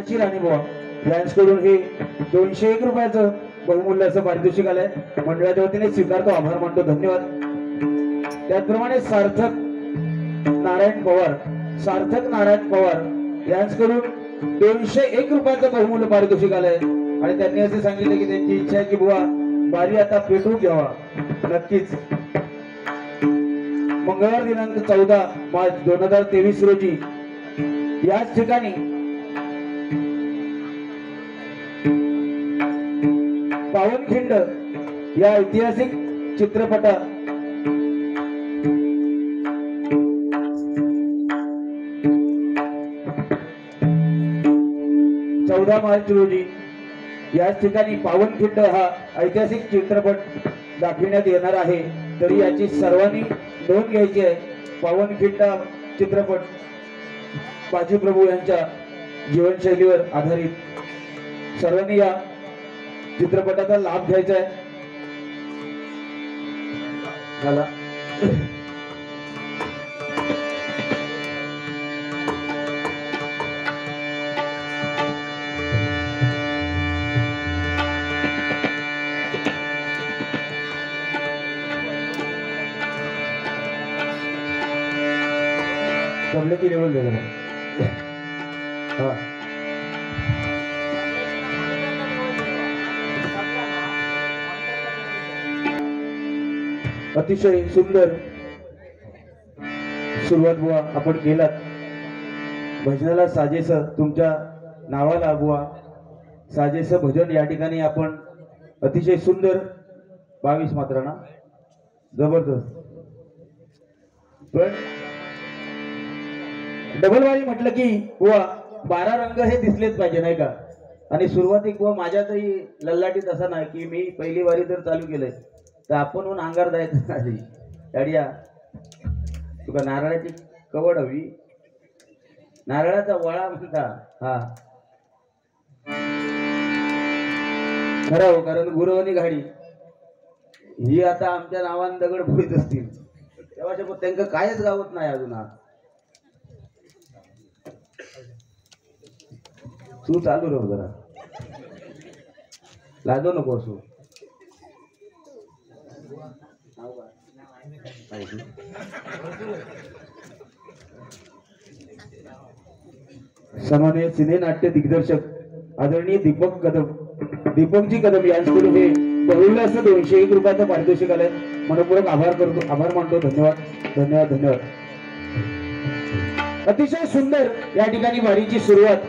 ची राणी बुवा. कडून हे दोनशे एक रुपयाचं बहुमूल्याचं पारितोषिक आलंय. मंडळाच्या वतीने स्वीकारतो. आभार मानतो. धन्यवाद. त्याचप्रमाणे सार्थक नारायण पवार. सार्थक नारायण पवार यांच्याकडून दोनशे एक रुपयाचं बहुमूल्य पारितोषिक आलंय. आणि त्यांनी असे सांगितले की त्यांची इच्छा आहे की बुवा बारी आता पेटवून घ्यावा. नक्कीच. मंगळवार दिनांक चौदा मार्च दोन हजार तेवीस रोजी याच ठिकाणी पावनखिंड या ऐतिहासिक चित्रपटा. चौदा मार्च रोजी याच ठिकाणी पावनखिंड हा ऐतिहासिक चित्रपट दाखविण्यात येणार आहे. तरी याची सर्वांनी नोंद घ्यायची आहे. पावनखिंड चित्रपट बाजीप्रभू यांच्या जीवनशैलीवर आधारित. सर्वांनी या चित्रपटाचा लाभ घ्यायचा आहे झाला की लेवल दे हा. अतिशय सुंदर सुरुवात बुवा आपण केलात. भजनाला साजेस तुमच्या नावाला बुवा साजेस भजन या ठिकाणी आपण अतिशय सुंदर बावीस मात्र ना जबरदस्त. पण डबल वारी म्हटलं की बुवा बारा रंग हे दिसलेच पाहिजे नाही का? आणि सुरुवातीक बुवा माझ्यातही लल्लाटीत असा नाही की मी पहिली वारी तर चालू केलंय. आपण होऊन अंगार जायचं नाही गाडिया तुका नारळाची कवड हवी. नारळाचा वळा म्हणता. हा. खरं हो कारण गुरवणी गाडी. ही आता आमच्या नावान दगड फुटीत असतील. तेव्हा शपथ त्यांना कायच गावत नाही अजून हा तू चालू राहू जरा. लाजो नको असू. सन्माननीय सिने नाट्य दिग्दर्शक आदरणीय दीपक कदम. दीपकजी कदम यांच्याकडून हे बहुल्य असं दोनशे एक रुपयाचं पारितोषिक आलंय. मनपूर्वक आभार करतो आभार मानतो. धन्यवाद धन्यवाद धन्यवाद. अतिशय सुंदर या ठिकाणी वारीची सुरुवात.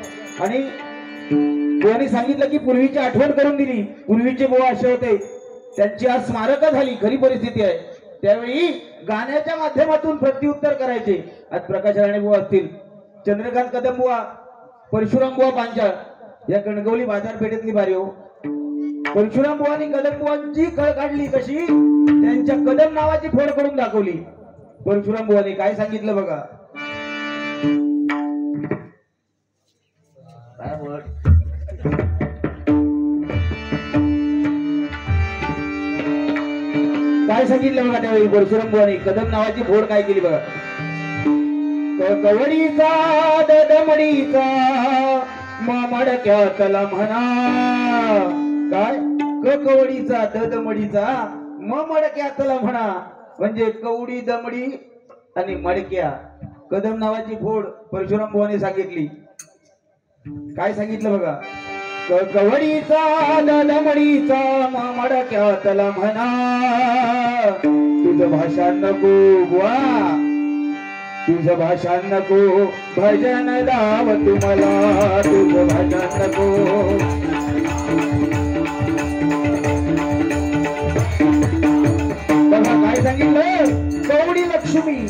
आणि सांगितलं की पूर्वीची आठवण करून दिली. पूर्वीचे बुवा असे होते. त्यांची आज स्मारक झाली खरी परिस्थिती आहे. त्यावेळी गाण्याच्या माध्यमातून प्रत्युत्तर करायचे. आज प्रकाश राणे बुवा असतील. चंद्रकांत कदम बुवा परशुराम बुवा पांचाळ या कणकवली बाजारपेठेतली बारी हो. परशुराम बुवानी कदम बुवांची कळ काढली कशी? त्यांच्या कदम नावाची फोड करून दाखवली. परशुराम बुवानी काय सांगितलं बघा? काय सांगितलं बघा त्यावेळी? परशुराम बुवानी कदम नावाची फोड काय केली बघा? कवडीचा दमडीचा मडक्यातला म्हणा. काय? क कवडीचा दमडीचा मडक्यातला म्हणा. म्हणजे कवडी दमडी आणि मडक्या. कदम नावाची फोड परशुराम बुवाने सांगितली. काय सांगितलं बघा? कवडीचा दमडीचा मामडक्यातला म्हणा. तुझं भाषा नको बुवा. तुझं भाषण नको भजन लाव तुम्हाला. तुझं भजन नको. बघा काय सांगितलं? कवडी लक्ष्मी.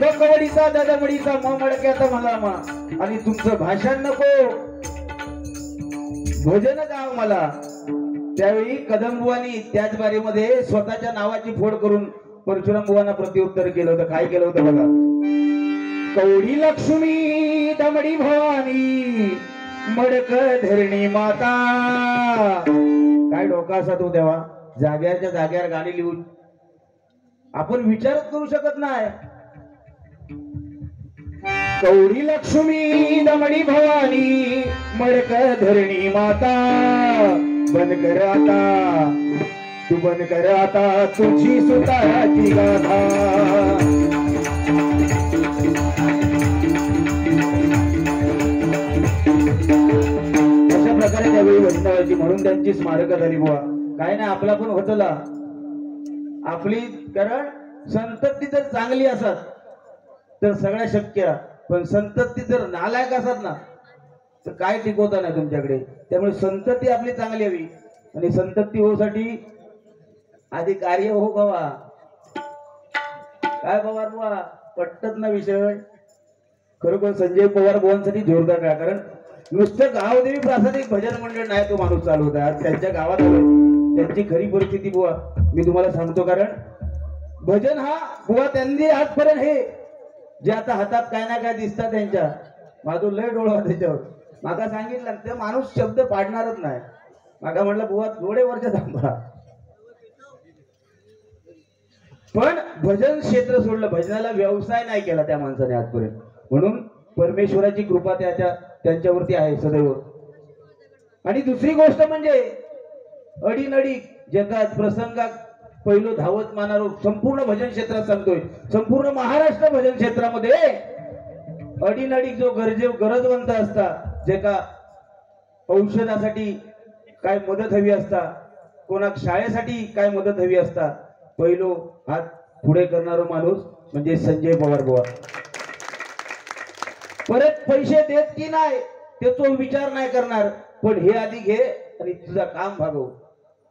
कवडीचा ददमडीचा म मडक्याचा मला मा. आणि तुमचं भाषण नको. भजन गाव मला. त्यावेळी कदमबुवानी त्याच बारीमध्ये स्वतःच्या नावाची फोड करून परशुराम बुवांना प्रत्युत्तर केलं होतं. काय केलं होतं बघा? कवडी लक्ष्मी दमडी भवानी मडक धरणी माता. काय डोका असा तो देवा? जाग्याच्या जाग्यावर गाणी लिहून. आपण विचारच करू शकत नाही. कौरी लक्ष्मी दमणी भवानी मडक धरणी माता बन कर आता तू बन कर आता तुझी सुताची गाथा. अशा प्रकारे त्यावेळी वैष्णवाची म्हणून त्यांची स्मारक झाली बुवा. काय नाही आपला पण होतला. आपली कारण संतती तर चांगली असत. तर सगळ्या शक्य पण संतती जर नालायक असत ना तर काय टिकवता नाही तुमच्याकडे. त्यामुळे संतती आपली चांगली हवी. आणि संतती होसाठी आधी कार्य हो बाबा. काय पवार बुवा? पटत ना विषय. खरोखर संजय पवार बुवांसाठी जोरदार काय? कारण नुसतं गावदेवी प्रासादिक भजन मंडळ नाही तो माणूस चालू होता. आज त्यांच्या गावात त्यांची खरी परिस्थिती बुवा. मी तुम्हाला सांगतो कारण भजन हा बुवा त्यांनी आजपर्यंत हे जे आता हातात काय ना काय दिसतात त्यांच्या. माझं लय डोळा त्याच्यावर. माका सांगितलं ते माणूस शब्द पाडणारच नाही. माका म्हटलं बुवा थोडे वर्ष थांबा. पण भजन क्षेत्र सोडलं भजनाला व्यवसाय नाही केला त्या माणसाने आजपर्यंत. म्हणून परमेश्वराची कृपा त्याच्या त्यांच्यावरती आहे सदैव. आणि दुसरी गोष्ट म्हणजे अडीनडी जगात प्रसंगात पहिलो धावत मानारो संपूर्ण भजन क्षेत्रात सांगतोय. संपूर्ण महाराष्ट्र भजन क्षेत्रामध्ये अडीनडी जो गरजे गरजवंत असता जे का औषधासाठी काय मदत हवी असता कोणाक शाळेसाठी काय मदत हवी असता पहिलो हात पुढे करणारा माणूस म्हणजे संजय पवार बुवा. परत पैसे देत की नाही त्याचा विचार नाही करणार. पण हे आधी घे आणि तुझा काम भागव.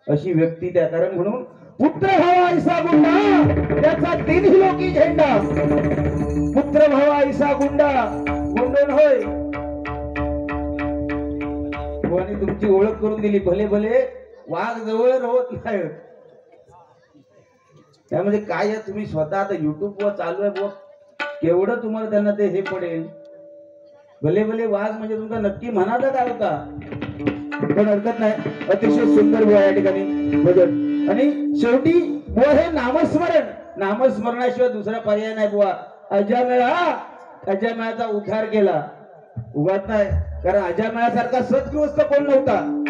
अशी व्यक्ती त्या कारण म्हणून पुत्र भावा ऐसा गुंडा त्याचा तिन्ही लोकी झेंडा. पुत्र भावा ऐसा गुंडा गुंडन होय. आणि तुमची ओळख करून दिली भले भले वाघ जवळ होत नाही. त्यामध्ये काय आहे तुम्ही स्वतः आता युट्यूब वर चालू आहे बघ केवढं तुम्हाला त्यांना ते हे पडेल. भले भले वाघ म्हणजे तुमचा नक्की मनाचा काय होता? पण हरकत नाही. अतिशय सुंदर या ठिकाणी. भजन. आणि शेवटी बुवा हे नामस्मरण. नामस्मरणाशिवाय दुसरा पर्याय नाही बुवा. अजामेळा. अजामेळाचा उद्धार केला. उगाच नाही. कारण अजामेळासारखा सद्गृहस्थ कोण नव्हता?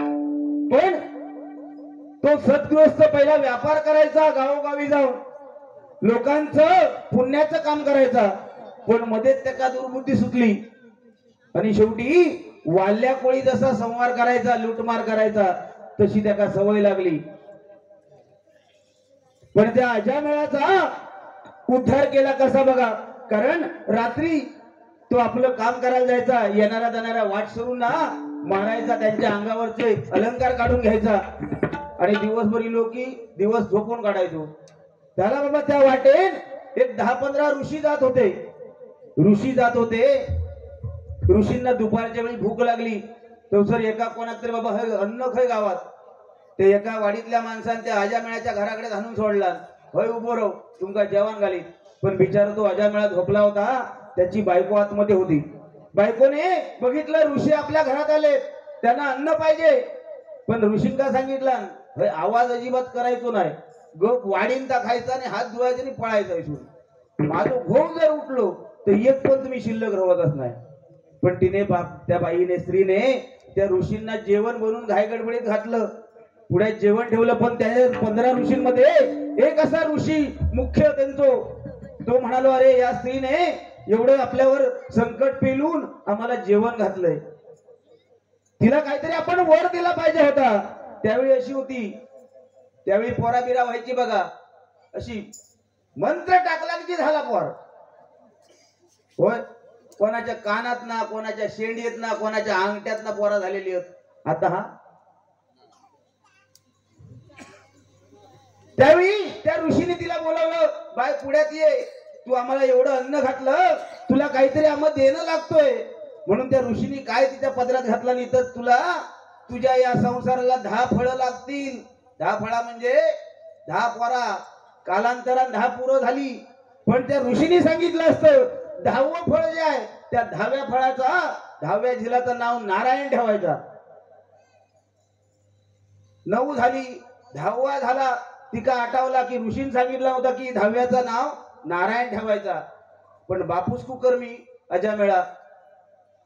पण तो सद्गृहस्थ पहिला व्यापार करायचा गावोगावी जाऊन. लोकांचं पुण्याचं काम करायचा. पण मध्येच त्याला दुर्बुद्धी सुटली. आणि शेवटी वाल्या कोळी जसा संवार करायचा लुटमार करायचा तशी त्याला सवय लागली. पण त्या अजामेळाचा उद्धार केला कसा बघा? कारण रात्री तो आपलं काम करायला जायचा येणारा जाणारा वाट सोडून ना मारायचा त्यांच्या अंगावरचे अलंकार काढून घ्यायचा. आणि दिवसभरी लोकी दिवस झोपून काढायचो. त्याला बाबा त्या वाटेन एक दहा पंधरा ऋषी जात होते. ऋषी जात होते. ऋषींना दुपारच्या वेळी भूक लागली. तर सर एका कोणात तरी बाबा हे अन्न खय गावात? ते एका वाडीतल्या माणसाने त्या अजामेळ्याच्या घराकडे घालून सोडला. होय उभो राहू. तुमका जेवण घाली पण बिचारा तो अजामेळा झोपला होता त्याची बायको आतमध्ये होती. बायकोने बघितलं ऋषी आपल्या घरात आले. त्यांना अन्न पाहिजे. पण ऋषींका सांगितलं? आवाज अजिबात करायचो नाही. गप वाढीन खायचा आणि हात धुवायचा आणि पळायचा इथून. माझं घोम जर उठलो तर एक पण तुम्ही शिल्लक राहतच नाही. पण तिने बाप त्या बाईने स्त्रीने त्या ऋषींना जेवण बनवून घायगडबडीत घातलं. पुढे जेवण ठेवलं पण त्या पंधरा ऋषींमध्ये एक असा ऋषी मुख्य त्यांचो. तो म्हणालो अरे या स्त्रीने एवढं आपल्यावर संकट पेलून आम्हाला जेवण घातलंय. तिला काहीतरी आपण वर दिला पाहिजे होता. त्यावेळी अशी होती. त्यावेळी पोरा बिरा व्हायची बघा. अशी मंत्र टाकला की झाला पोर. होय? कोणाच्या कानात ना कोणाच्या शेंडीत ना कोणाच्या अंगठ्यात ना पोरा झालेली आहेत. आता हा त्यावेळी त्या ऋषीने तिला बोलावलं बाय पुढ्यात ये. तू आम्हाला एवढं अन्न घातलं तुला काहीतरी आम्हाला देणं लागतोय. म्हणून त्या ऋषीने काय तिच्या पदरात घातला नाही तर तुला तुझ्या या संसाराला दहा फळं लागतील. दहा फळा म्हणजे दहा पोरा. कालांतरात दहा पुरं झाली. पण त्या ऋषीने सांगितलं असतं दहावं फळ जे आहे त्या दहाव्या फळाचा दहाव्या झिलाचं नाव नारायण ठेवायचा. नऊ झाली दहावा झाला. तिका आठवला की ऋषीन सांगितलं होतं की दहाव्याचं नाव नारायण ठेवायचा. पण बापूस कुकर्मी अजामेळा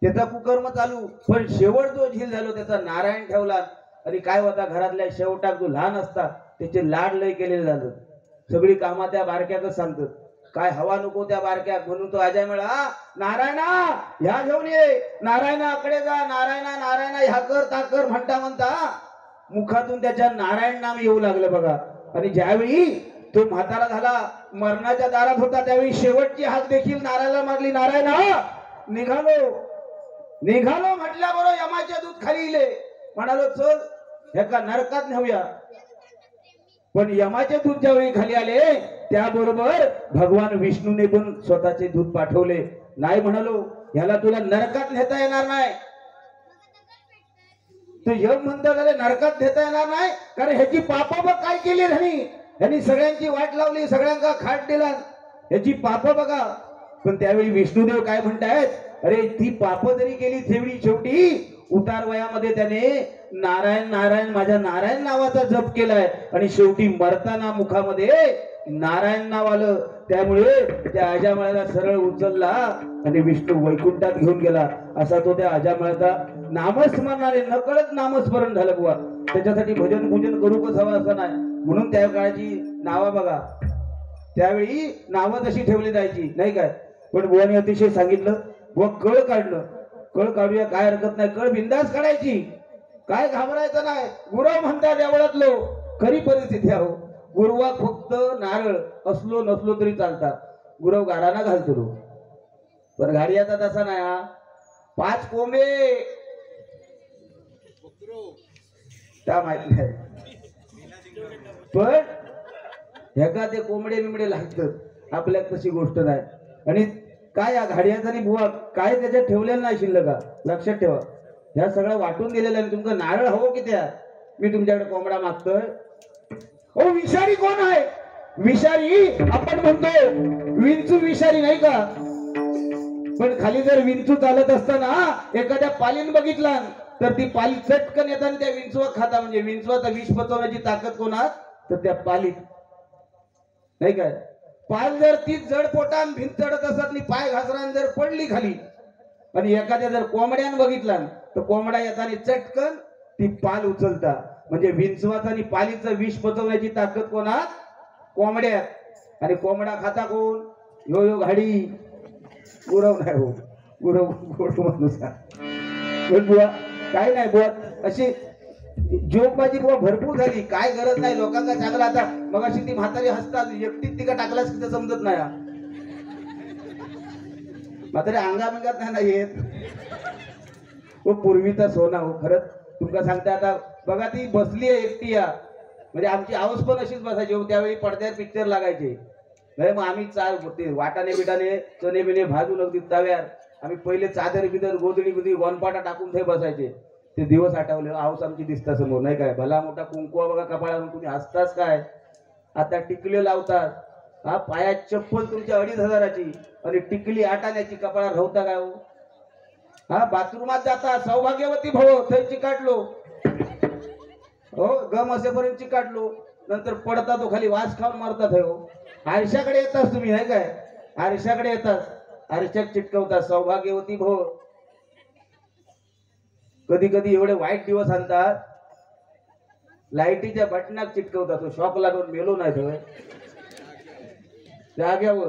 त्याचा कुकर्म चालू पण शेवट जो झील झालो त्याचा नारायण ठेवला. आणि काय होता घरातल्या शेवटाक जो लहान असता त्याचे लाड लय केलेलं झालं. सगळी कामा त्या बारक्याकच सांगतात. काय हवा नको त्या बारक्यात म्हणून तो अजय मेळा नारायणा ह्या घेऊन ये. नारायणा आकडे जा. नारायणा नारायणा ह्या कर ता कर म्हणता म्हणता मुखातून त्याच्या नारायण नाम येऊ लागलं बघा. आणि ज्यावेळी तो म्हातारा झाला मरणाच्या दारात होता त्यावेळी शेवटची हात देखील नारायला मारली. नारायण निघालो. निघालो म्हटल्याबरोबर यमाचे दूध खाली इले. म्हणालो चल ह्याका नरकात नेऊया. पण यमाचे दूध ज्यावेळी खाली आले त्याबरोबर भगवान विष्णूने पण स्वतःचे दूध पाठवले. नाही म्हणालो ह्याला तुला नरकात नेता येणार नाही. ते यम म्हणतो त्याला नरकात देता येणार नाही कारण ह्याची पाप बघ काय केली ह्यानी. ह्यानी सगळ्यांची वाट लावली सगळ्यांका खाट दिला. ह्याची पाप बघा. पण त्यावेळी विष्णुदेव काय म्हणतायत? अरे ती पाप जरी केली तेवढी शेवटी उतार वयामध्ये त्याने नारायण नारायण माझ्या नारायण नावाचा जप केलाय. आणि शेवटी मरताना मुखामध्ये नारायण नाव आलं. त्यामुळे त्या अजामळ्याला सरळ उचलला आणि विष्णू वैकुंठात घेऊन गेला. असा तो त्या अजामळ्याचा नामस्मरणाने नकळत नामस्मरण झालं बुवा. त्याच्यासाठी भजन पूजन करू कसं हवं असं नाही. म्हणून त्या काळाची नावा बघा. त्यावेळी नावं तशी ठेवली जायची नाही काय? पण बुवाने अतिशय सांगितलं. बुवा कळ काढलं. कळ काढूया काय हरकत नाही. कळ बिंदास काढायची. काय घाबरायचं नाही. गुरव म्हणतात देवळातलो खरी परिस्थिती आहो गुरुवा फक्त नारळ असलो नसलो तरी चालतात. गुरव गाडाना घालतो रो. गाडी आता तसा नाही हा. पाच कोंबे. त्या माहीत नाही. पण ह्याका ते कोंबडे बिमडे लागतात. आपल्यात तशी गोष्ट नाही. आणि काय या घाडियाचा आणि बुवा काय त्याच्यात ठेवलेलं नाही शिल्लक? का लक्षात ठेवा. ह्या सगळं वाटून दिलेलं आहे तुमचं नारळ हवं की त्या मी तुमच्याकडे कोंबडा मागतोय. ओ विषारी कोण आहे? विषारी आपण म्हणतो विंचू विषारी नाही का? पण खाली जर विंचू चालत असताना एखाद्या पालीन बघितला तर ती पाली चटकन येताना त्या विंचवा खाता म्हणजे विंचवाचा विष पचवण्याची ताकद कोणात? तर त्या पालीत. नाही काय? पाल जर ती जड पोटान भिंत चढत असत आणि पाय घासरान जर पडली खाली आणि एखाद्या जर कोंबड्यान बघितला तर कोंबडा येताना चटकन ती पाल उचलता. म्हणजे विंचवाचा आणि पालीचं विष पचवण्याची ताकद कोणात? कोंबड्यात. आणि कोंबडा खाता कोण? यो यो घाडी. गुरव नाही हो गुरव गोड माणूस बुवा काही नाही बुवा. अशी जोकबाजी बुवा भरपूर झाली. काय गरज नाही. लोकांना चांगला आता मग अशी ती म्हातारी हसतात. एकटीत तिका टाकलाच की समजत नाही. म्हातारी अंगामिंगात नाही येत. हो पूर्वीचा सोना हो खरंच. तुमका सांगता आता बघा ती बसली आहे एकटी या. म्हणजे आमची आऊस पण अशीच बसायची. हो त्यावेळी पडद्यावर पिक्चर लागायचे. नाही मग आम्ही चार वाटाने बिटाने चने चणे बिणे भाजून अगदी तव्यावर. आम्ही पहिले चादर बिदर गोदडी बिदरी वनपाटा टाकून ते बसायचे. ते दिवस आठवले. आऊस आमची दिसता समोर नाही काय? भला मोठा कुंकुवा बघा कपाळावर तुम्ही हसताच काय? आता टिकले लावतात. हा पायात चप्पल तुमच्या अडीच हजाराची आणि टिकली आटाण्याची कपाळा राहता काय हो? हा बाथरूमात जाता सौभाग्यवती भाऊ थंय चिकाटलो. हो गम असेपर्यंत चिकाटलो. नंतर पडता तो खाली वास खाऊन मारतात हो. आरशाकडे येतास तुम्ही नाही काय? आरशाकडे येतास. अर्चक चिटकवता सौभाग्यवती भो. कधी कधी एवढे वाईट दिवस आणतात. लाईटीच्या बटनात चिटकवतात तो शॉक लागून मेलो नाही तो. जाग्यावर.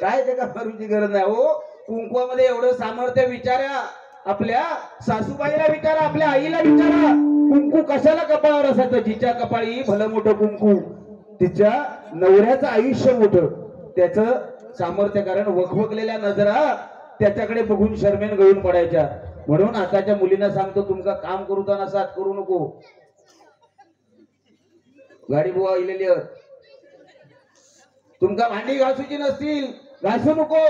काय ते का गरज नाही हो? कुंकवामध्ये एवढं सामर्थ्य विचारा. आपल्या सासूबाईला विचारा आपल्या आईला विचारा. कुंकू कशाला कपाळावर असायचं? जिच्या कपाळी भलं मोठं कुंकू. तिच्या नवऱ्याचं आयुष्य मोठं. त्याचं सामर्थ्य कारण वखवकलेल्या नजरा त्याच्याकडे बघून शर्मेन गळून पडायच्या. म्हणून आताच्या मुलींना सांगतो तुमका काम करू तर नसात करू नको. गाडी बुवा इलेली आहेत. तुमका भांडी घासूची नसतील घासू नको.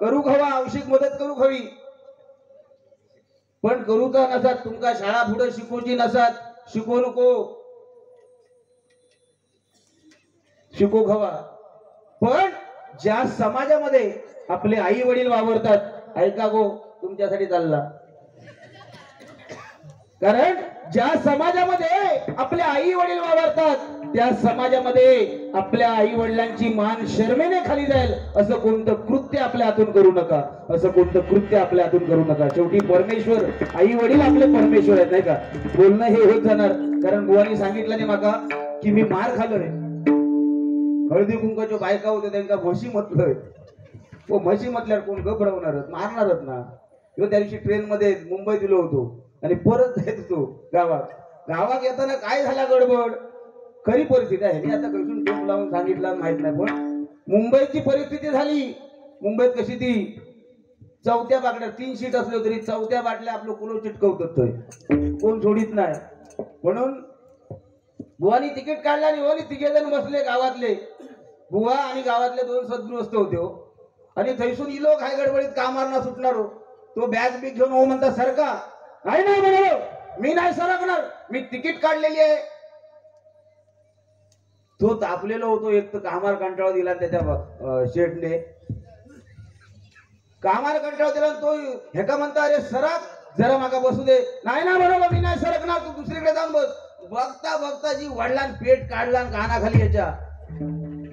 करू हवा आवश्यक मदत करू हवी पण करू का नसात तुमका शाळा पुढे शिकूची नसात शिकू नको. शिकू हवा पण ज्या समाजामध्ये आपले आई वडील वावरतात ऐका गो? तुमच्यासाठी चालला. कारण ज्या समाजामध्ये आपले आई वडील वावरतात त्या समाजामध्ये आपल्या आई वडिलांची मान शर्मेने खाली जाईल असं कोणतं कृत्य आपल्या हातून करू नका असं कोणतं कृत्य आपल्या हातून करू नका. शेवटी परमेश्वर आई वडील आपले परमेश्वर आहेत नाही का? बोलणं हे होत जाणार. कारण बुवानी सांगितलं नाही माका की मी मार खालोय हळदी कुंकाच्या बायका होत्या त्यांना म्हशी म्हटलंय. हो म्हशी म्हटल्यावर कोण घबरवणारच मारणारच ना. किंवा त्या दिवशी ट्रेन मध्ये मुंबईत दिलो होतो आणि परत जायत होतो गावात. गावात येताना काय झाला गडबड? खरी परिस्थिती आहे. मी आता कसून टोप लावून सांगितलं माहीत नाही. पण मुंबईची परिस्थिती झाली. मुंबईत कशी ती? चौथ्या बाटल्या तीन सीट असलो तरी चौथ्या बाटल्या आपलं कुलो चिटकवत कोण सोडित नाही. म्हणून बुवानी तिकीट काढला आणि ओली तिघे जण बसले गावातले. बुवा आणि गावातले दोन सद्गृहस्थ होते हो. आणि थैसून इलो काय गडबडीत कामांना सुटणार हो? तो बॅग बिग घेऊन हो म्हणता सरका. नाही नाही म्हणालो मी नाही सरकणार. मी तिकीट काढलेली आहे. तो तापलेलो होतो एक तर कामार कंटाळा दिला त्याच्या अं, शेठने. कामार कंटाळा दिला तो हे का म्हणता अरे सरक जरा मागा बसू दे. नाही ना बरोबर मी नाही सरकणार तू दुसरीकडे जाऊन बस. बघता बघता जी वडिलांन पेट काढला आणि कानाखाली याच्या.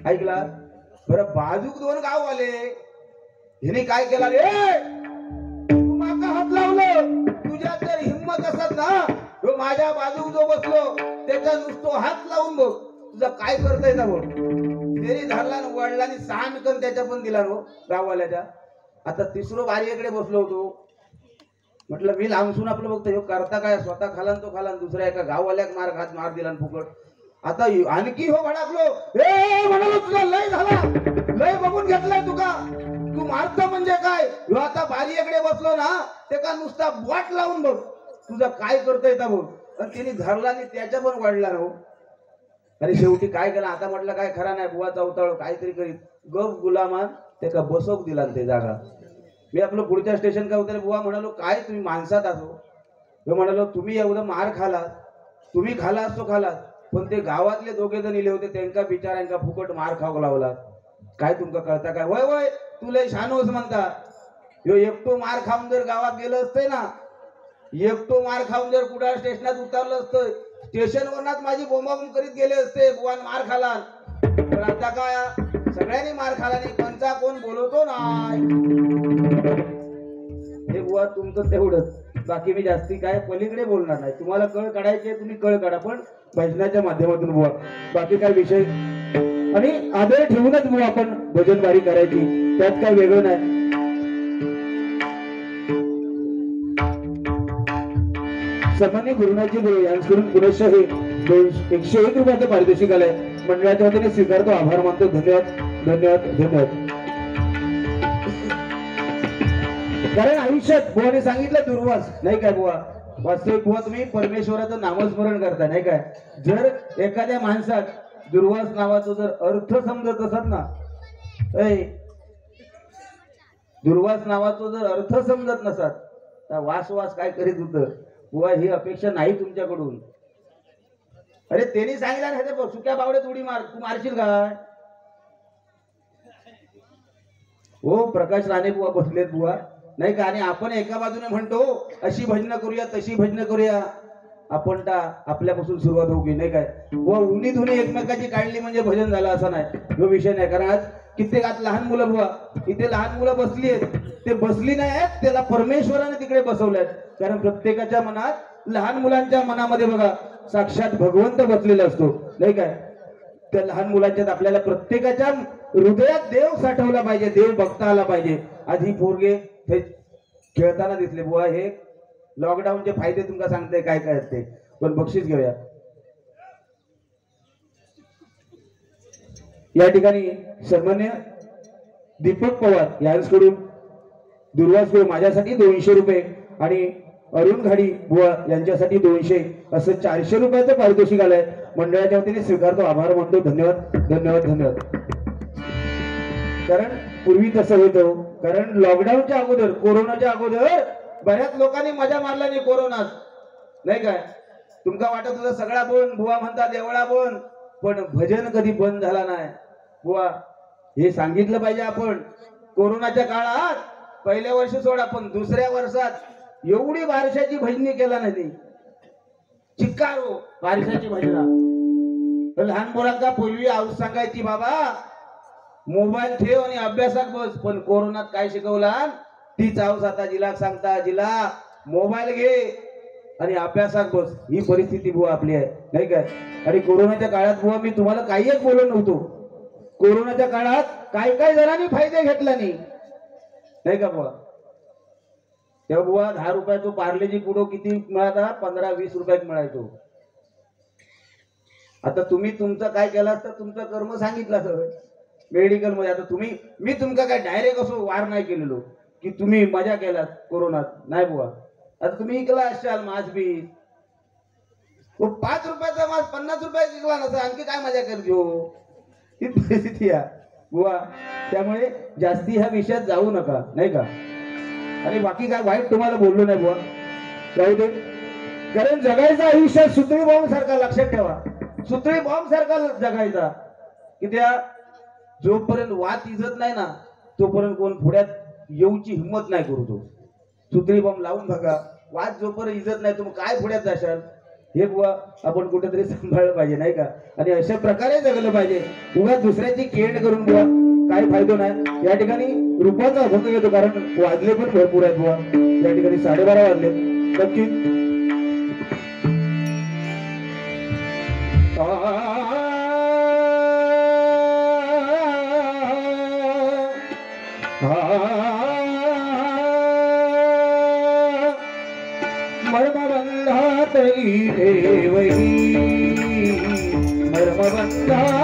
ऐकला? बरं बाजूक दोन गाव आले हिने काय केला? रे तू माका हात लावलं. तुझ्या जर हिंमत असत ना? तो माझ्या बाजूक जो बसलो त्याचा नुसतो हात लावून बघ. तुझा काय करता येतं बघ? तेरी धरला वडिलांनी सहा मिकन त्याच्या पण दिला नो गाववाल्याच्या. आता तिसरो बारीकडे बसलो होतो. म्हटलं मी लांबसून आपलं बघतो ह्यो करता काय? स्वतः खालान तो खाला दुसऱ्या एका गाववाल्याक मार घात मार दिला फुकट. आता आणखी हो भडाकलो ए म्हणालो तुझा लय झाला. लय बघून घेतलाय तुका. तू मारत म्हणजे काय? ह्यो आता बारीकडे बसलो ना ते का नुसता वाट लावून बघ. तुझा काय करतोय येतं बघ. पण तिने धरला आणि त्याच्या पण वाढला ना हो शेवटी काय केलं? आता म्हटलं काय खरा नाही बुवा चौताळ काहीतरी करीत. गप गुलामान त्याका बसवूक दिला ते जागा. मी आपलं पुढच्या स्टेशन का उतरले बुवा म्हणालो काय तुम्ही माणसात असो हो? मी म्हणालो तुम्ही एवढं मार खालात तुम्ही खाला असतो खालात पण ते गावातले दोघे जण इले होते त्यांका बिचाऱ्यांका फुकट मार खाऊ लावला काय तुमका कळता काय? वय वय तुला लय म्हणता. ह्यो एकटो मार खाऊन जर गावात गेलं असतंय ना एकटो मार खाऊन जर कुठं स्टेशनात उतरलं असतं स्टेशनवरनाच माझी बोंबाबोंब करीत गेले असते बुवान मार खाला पण आता काय सगळ्यांनी मार खाला नाही पंचा कोण बोलवतो नाही. हे बुवा तुमचं तेवढंच. बाकी मी जास्ती काय पलीकडे बोलणार नाही. तुम्हाला कळ काढायची आहे, तुम्ही कळ काढा पण भजनाच्या माध्यमातून बुवा. बाकी काय विषय? आणि आदर ठेवूनच बुवा आपण भजनबारी करायची. त्यात काय वेगळं नाही. सन्मान्य गुरुनाथजी गुरु यांच्याकडून पुनश्च हे दोन एकशे एक रुपयाचं पारितोषिक आलंय. मंडळाच्या वतीने स्वीकारतो. आभार मानतो. धन्यवाद. धन्यवाद. धन्यवाद. कारण आयुष्यात बुवाने सांगितलं दुर्वास. नाही काय बुवा? वास्तविक बुवा तुम्ही परमेश्वराचं नामस्मरण करता नाही काय? जर एखाद्या माणसात दुर्वास नावाचा जर अर्थ समजत असत ना दुर्वास नावाचा जर अर्थ समजत नसत तर वास वास काय करीत होत? बुवा ही अपेक्षा नाही तुमच्याकडून. अरे त्यांनी सांगितलं ना हे सुक्या बावड्यात उडी मार तू मारशील काय? हो प्रकाश राणे बुवा बसलेत बुवा. नाही का आणि आपण एका बाजूने म्हणतो अशी भजनं करूया तशी भजनं करूया. आपण टा आपल्यापासून सुरुवात होऊ की नाही काय? व उनी धुनी एकमेकाची काढली म्हणजे भजन झालं असं नाही. तो विषय नाही कारण आज कित्येक आज लहान मुलं बुवा इथे लहान मुलं बसली आहेत. ते बसली नाही आहेत त्याला परमेश्वराने तिकडे बसवल्यात कारण प्रत्येकाच्या मनात लहान मुलांच्या मनामध्ये बघा साक्षात भगवंत बसलेला असतो. नाही काय? त्या लहान मुलांच्यात आपल्याला प्रत्येकाच्या हृदयात देव साठवला पाहिजे देव बघता आला पाहिजे. आधी पोरगे हे खेळताना दिसले बुवा हे लॉकडाऊनचे फायदे तुमका सांगते काय काय असते. पण बक्षीस घेऊया. या ठिकाणी सन्मान्य दीपक पवार यांच्याकडून दुर्वास माझ्यासाठी दोनशे रुपये आणि अरुण घाडी बुवा यांच्यासाठी दोनशे असं चारशे रुपयाचं पारितोषिक आलंय. मंडळाच्या वतीने स्वीकारतो. आभार मानतो. धन्यवाद धन्यवाद धन्यवाद. कारण पूर्वी कसं होतं हो. कारण लॉकडाऊनच्या अगोदर कोरोनाच्या अगोदर बऱ्याच लोकांनी मजा मारला नाही कोरोनात नाही काय? तुमका वाटत होतं सगळा बंद बुवा म्हणता देवळा बंद पण भजन कधी बंद झाला नाही. बुवा हे सांगितलं पाहिजे आपण. कोरोनाच्या काळात पहिल्या वर्षी सोडा पण दुसऱ्या वर्षात एवढी बारशाची भजनी केला नाही चिक्कारो हो, बारशाची भजना. लहान मुलांका पूर्वी आऊस सांगायची बाबा मोबाईल ठेव आणि अभ्यासात बस. पण कोरोनात काय शिकवला? तीच आऊस आता जिला सांगता जिला मोबाईल घे आणि अभ्यासात बस. ही परिस्थिती बुवा आपली आहे नाही काय आणि कोरोनाच्या काळात बुवा मी तुम्हाला काही एक बोलत नव्हतो. कोरोनाच्या काळात काय काय जणांनी फायदे घेतला नाही. नाही का बुवा? तेव्हा बुवा दहा रुपयाचो पार्लेजी पुढं किती मिळाला? पंधरा वीस रुपयात मिळायचो. आता तुम्ही तुमचं काय केलं असतं? तुमचं कर्म सांगितलं सर मेडिकलमध्ये. आता तुम्ही मी तुमका काय डायरेक्ट असो वार नाही केलेलो की तुम्ही मजा केलात कोरोनात. नाही बुवा. आता तुम्ही इकला असाल मास बी तो पाच रुपयाचा मास पन्नास रुपयाचा विकला नसा आणखी काय मजा कर घेऊ ती परिस्थिती आहे. बुवा त्यामुळे जास्ती ह्या विषयात जाऊ नका. नाही का? आणि बाकी काय वाईट तुम्हाला बोललो नाही बुवा. जाऊ दे. कारण जगायचं आयुष्य सुतळी बॉम्ब सारखा लक्षात ठेवा. सुतळी बॉम्ब सारखा जगायचा. की त्या जोपर्यंत वाद इजत नाही ना तोपर्यंत कोण पुढ्यात येऊची हिंमत नाही करू तो. सुतळी बॉम्ब लावून बघा. वाद जोपर्यंत इजत नाही तुम्ही काय पुढ्यात जाशाल? हे बुवा आपण कुठेतरी सांभाळलं पाहिजे नाही का? आणि अशा प्रकारे जगलं पाहिजे. उगा दुसऱ्याची केंड करून बुवा. काय फायदो नाही या ठिकाणी रुपाचा अभंग येतो कारण वाजले पण भरपूर आहेत बुवा. या ठिकाणी साडेबारा वाजले. नक्की. मर्मबंधात देवही मर्मबंधातली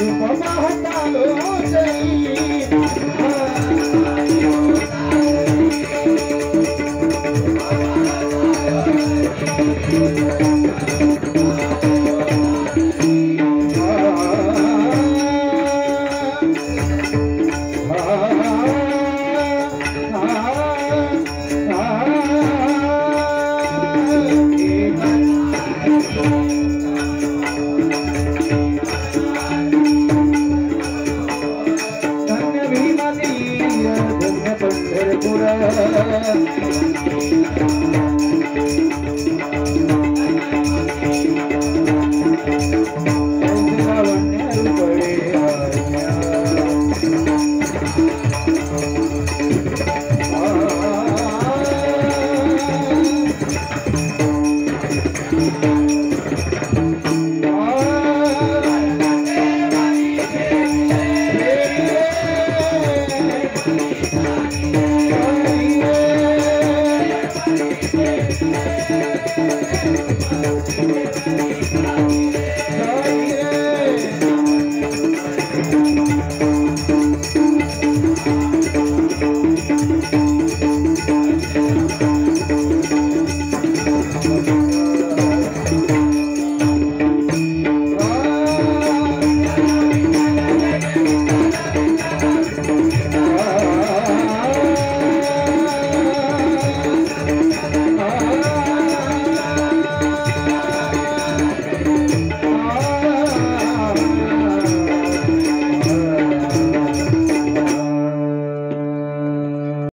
रूपमा